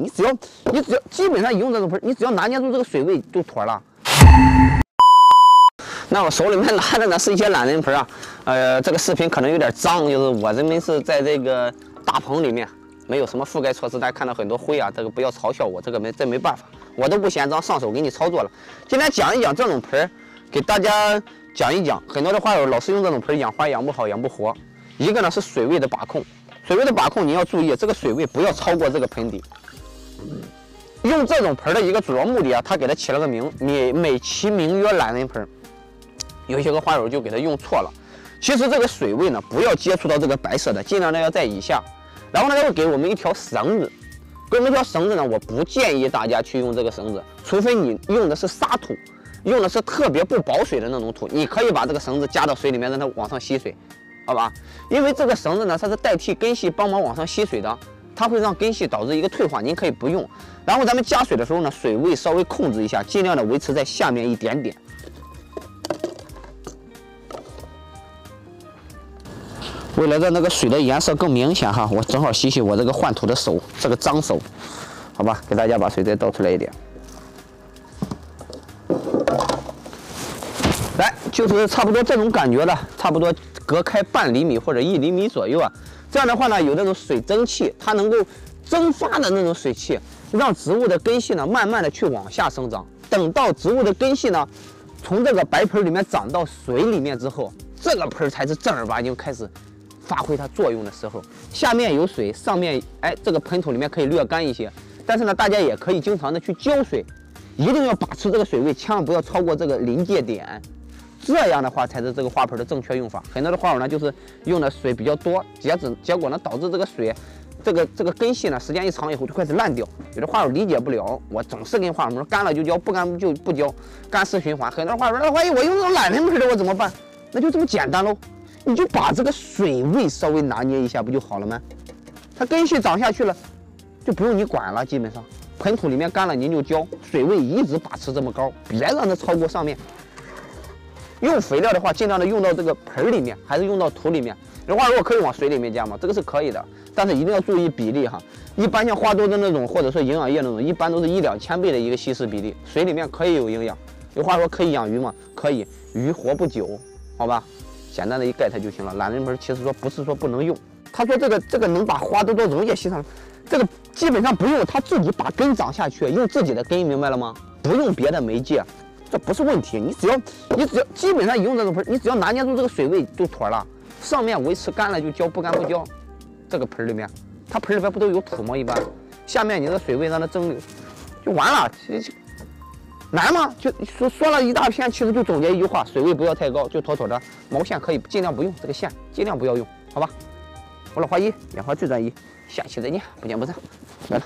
你只要你只要基本上用这种盆，你只要拿捏住这个水位就妥了。那我手里面拿的呢是一些懒人盆啊，呃，这个视频可能有点脏，就是我这边是在这个大棚里面，没有什么覆盖措施，大家看到很多灰啊，这个不要嘲笑我，这个没这没办法，我都不嫌脏，上手给你操作了。今天讲一讲这种盆，给大家讲一讲，很多的花友老是用这种盆养花养不好，养不活。一个呢是水位的把控，水位的把控你要注意，这个水位不要超过这个盆底。用这种盆的一个主要目的啊，他给它起了个名，美美其名曰懒人盆。有些个花友就给它用错了。其实这个水位呢，不要接触到这个白色的，尽量呢要在以下。然后呢，他会给我们一条绳子。给我们一条绳子呢，我不建议大家去用这个绳子，除非你用的是沙土，用的是特别不保水的那种土，你可以把这个绳子加到水里面，让它往上吸水，好吧？因为这个绳子呢，它是代替根系帮忙往上吸水的。它会让根系导致一个退化，您可以不用。然后咱们加水的时候呢，水位稍微控制一下，尽量的维持在下面一点点。为了让那个水的颜色更明显哈，我正好洗洗我这个换土的手，这个脏手，好吧，给大家把水再倒出来一点。来，就是差不多这种感觉的，差不多隔开半厘米或者一厘米左右啊。这样的话呢，有那种水蒸气，它能够蒸发的那种水汽，让植物的根系呢，慢慢的去往下生长。等到植物的根系呢，从这个白盆里面长到水里面之后，这个盆才是正儿八经开始发挥它作用的时候。下面有水，上面哎，这个盆土里面可以略干一些。但是呢，大家也可以经常的去浇水，一定要把持这个水位，千万不要超过这个临界点。这样的话才是这个花盆的正确用法。很多的花友呢，就是用的水比较多，结子结果呢，导致这个水，这个这个根系呢，时间一长以后就开始烂掉。有的花友理解不了，我总是跟花友们说，干了就浇，不干就不浇，干湿循环。很多花友说，那万一我用这种懒人盆的，我怎么办？那就这么简单喽，你就把这个水位稍微拿捏一下，不就好了吗？它根系长下去了，就不用你管了。基本上盆土里面干了，您就浇，水位一直把持这么高，别让它超过上面。用肥料的话，尽量的用到这个盆里面，还是用到土里面。有花如果可以往水里面加吗？这个是可以的，但是一定要注意比例哈。一般像花多的那种，或者说营养液那种，一般都是一两千倍的一个稀释比例。水里面可以有营养。有话说可以养鱼吗？可以，鱼活不久，好吧？简单的一盖它就行了。懒人盆其实说不是说不能用，他说这个这个能把花多多溶液吸上，这个基本上不用它自己把根长下去，用自己的根，明白了吗？不用别的媒介。这不是问题，你只要你只要基本上用这种盆，你只要拿捏住这个水位就妥了。上面维持干了就浇，不干不浇。这个盆里面，它盆里边不都有土吗？一般，下面你的水位让它蒸馏，就完了。难吗？就说说了一大片，其实就总结一句话：水位不要太高，就妥妥的。毛线可以尽量不用，这个线尽量不要用，好吧？我老花一养花最专一，下期再见，不见不散，拜了。